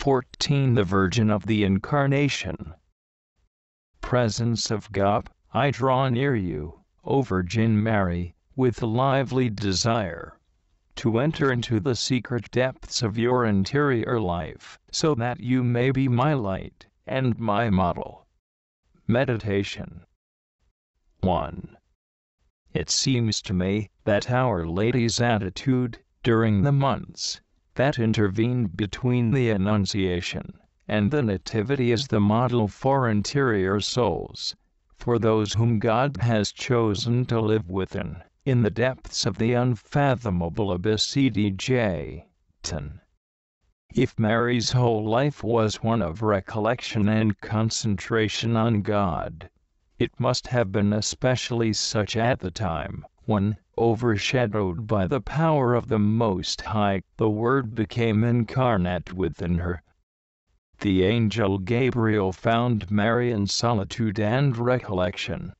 14 The Virgin of the Incarnation. Presence of God, I draw near you, O Virgin Mary, with lively desire to enter into the secret depths of your interior life, so that you may be my light and my model. Meditation 1. It seems to me that Our Lady's attitude, during the months that intervened between the Annunciation and the Nativity is the model for interior souls, for those whom God has chosen to live within in the depths of the unfathomable abyss CDJ. 10. If Mary's whole life was one of recollection and concentration on God, it must have been especially such at the time when, overshadowed by the power of the Most High, the Word became incarnate within her. The angel Gabriel found Mary in solitude and recollection.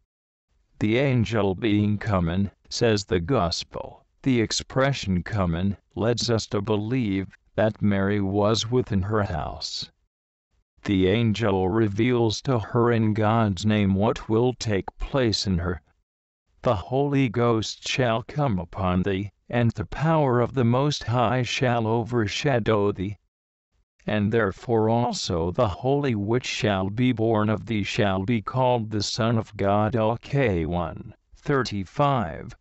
The angel being come says the Gospel. The expression come leads us to believe that Mary was within her house. The angel reveals to her in God's name what will take place in her. The Holy Ghost shall come upon thee, and the power of the Most High shall overshadow thee. And therefore also the Holy which shall be born of thee shall be called the Son of God. LK 1 35.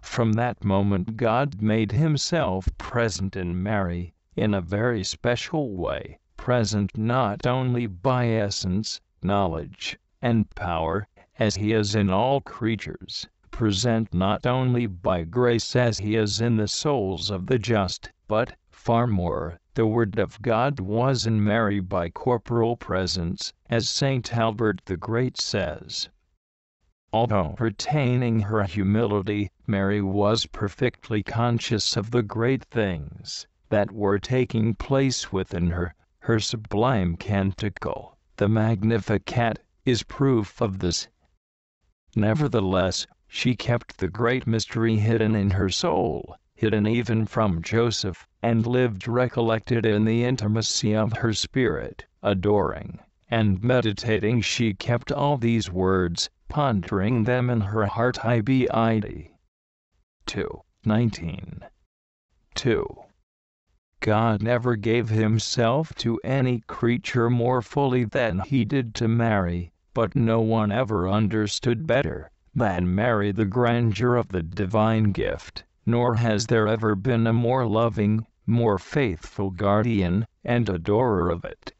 From that moment God made himself present in Mary, in a very special way, present not only by essence, knowledge, and power, as he is in all creatures, present not only by grace as he is in the souls of the just, but, far more, the Word of God was in Mary by corporal presence, as St. Albert the Great says. Although retaining her humility, Mary was perfectly conscious of the great things that were taking place within her. Her sublime canticle, the Magnificat, is proof of this. Nevertheless, she kept the great mystery hidden in her soul, hidden even from Joseph, and lived recollected in the intimacy of her spirit, adoring and meditating she kept all these words, pondering them in her heart IBID. 2. 19. 2. God never gave himself to any creature more fully than he did to Mary, but no one ever understood better than Mary the grandeur of the divine gift, nor has there ever been a more loving, more faithful guardian and adorer of it.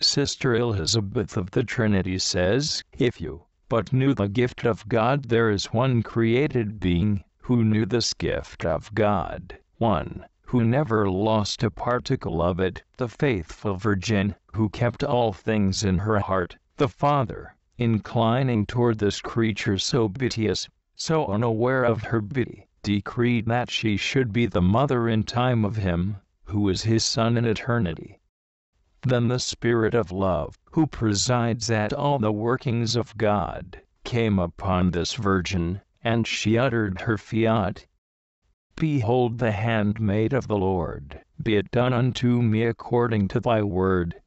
Sister Elizabeth of the Trinity says, If you but knew the gift of God. There is one created being who knew this gift of God, one who never lost a particle of it, the faithful Virgin, who kept all things in her heart, the Father, inclining toward this creature so piteous, so unaware of her beauty, decreed that she should be the mother in time of Him, who is His Son in eternity. Then the Spirit of love, who presides at all the workings of God, came upon this virgin, and she uttered her fiat. Behold the handmaid of the Lord, be it done unto me according to thy word.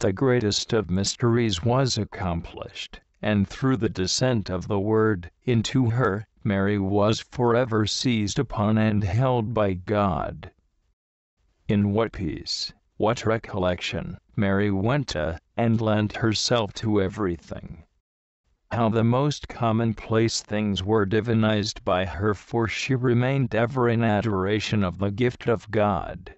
The greatest of mysteries was accomplished, and through the descent of the Word into her, Mary was forever seized upon and held by God. In what peace! What recollection Mary went to, and lent herself to everything. How the most commonplace things were divinized by her for she remained ever in adoration of the gift of God.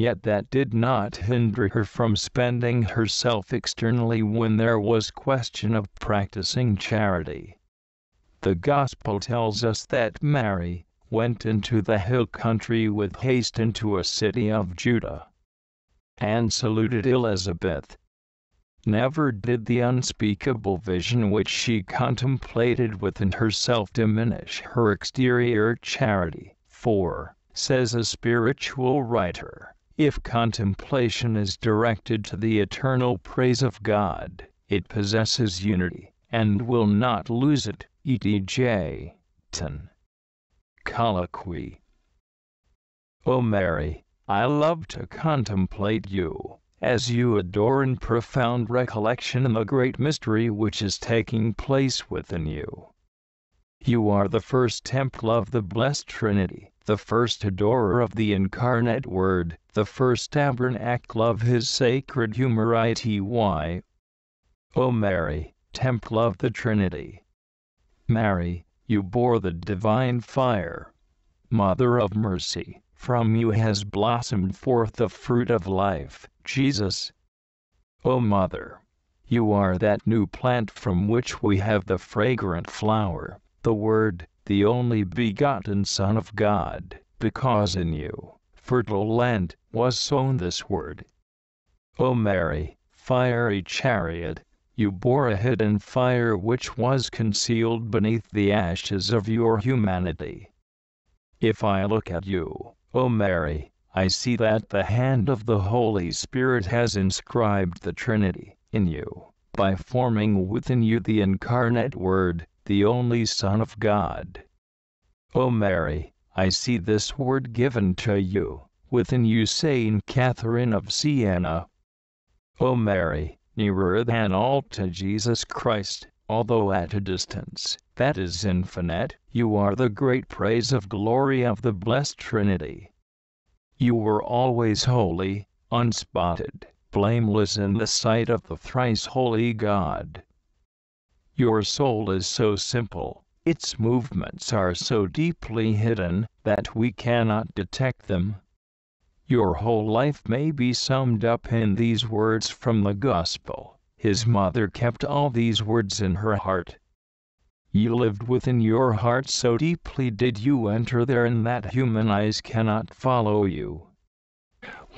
Yet that did not hinder her from spending herself externally when there was question of practicing charity. The Gospel tells us that Mary went into the hill country with haste into a city of Judah and saluted Elizabeth. Never did the unspeakable vision which she contemplated within herself diminish her exterior charity. For, says a spiritual writer, if contemplation is directed to the eternal praise of God, it possesses unity, and will not lose it. E.D.J. 10. Colloquy. O Mary, I love to contemplate you, as you adore in profound recollection the great mystery which is taking place within you. You are the first temple of the blessed Trinity, the first adorer of the incarnate Word, the first tabernacle of His sacred humanity. O Mary, temple of the Trinity. Mary, you bore the divine fire. Mother of mercy, from you has blossomed forth the fruit of life, Jesus. O Mother, you are that new plant from which we have the fragrant flower the Word, the only begotten Son of God, because in you, fertile land, was sown this Word. O Mary, fiery chariot, you bore a hidden fire which was concealed beneath the ashes of your humanity. If I look at you, O Mary, I see that the hand of the Holy Spirit has inscribed the Trinity in you, by forming within you the incarnate Word, the only Son of God. O Mary, I see this word given to you, within you Saint Catherine of Siena. O Mary, nearer than all to Jesus Christ, although at a distance, that is infinite, you are the great praise of glory of the blessed Trinity. You were always holy, unspotted, blameless in the sight of the thrice holy God. Your soul is so simple, its movements are so deeply hidden, that we cannot detect them. Your whole life may be summed up in these words from the Gospel. His mother kept all these words in her heart. You lived within your heart so deeply did you enter there, therein that human eyes cannot follow you.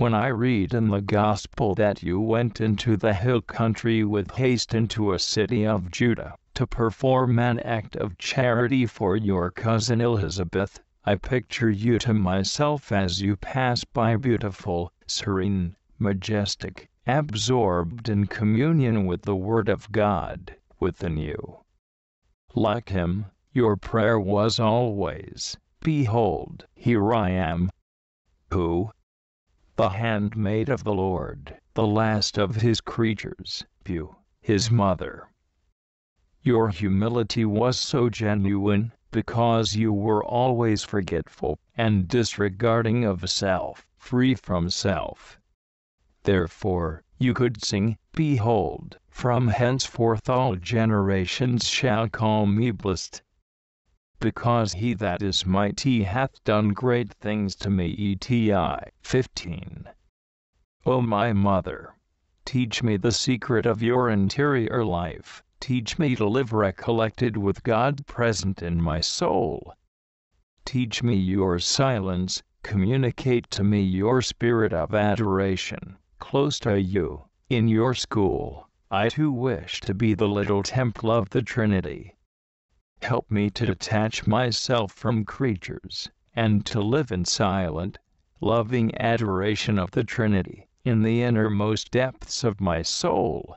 When I read in the Gospel that you went into the hill country with haste into a city of Judah, to perform an act of charity for your cousin Elizabeth, I picture you to myself as you pass by beautiful, serene, majestic, absorbed in communion with the Word of God within you. Like him, your prayer was always, Behold, here I am. Who, the handmaid of the Lord, the last of his creatures, you, his mother. Your humility was so genuine, because you were always forgetful and disregarding of self, free from self. Therefore, you could sing, Behold, from henceforth all generations shall call me blessed because he that is mighty hath done great things to me. E.T.I. 15. O my mother, teach me the secret of your interior life, teach me to live recollected with God present in my soul. Teach me your silence, communicate to me your spirit of adoration, close to you, in your school. I too wish to be the little temple of the Trinity. Help me to detach myself from creatures, and to live in silent, loving adoration of the Trinity, in the innermost depths of my soul.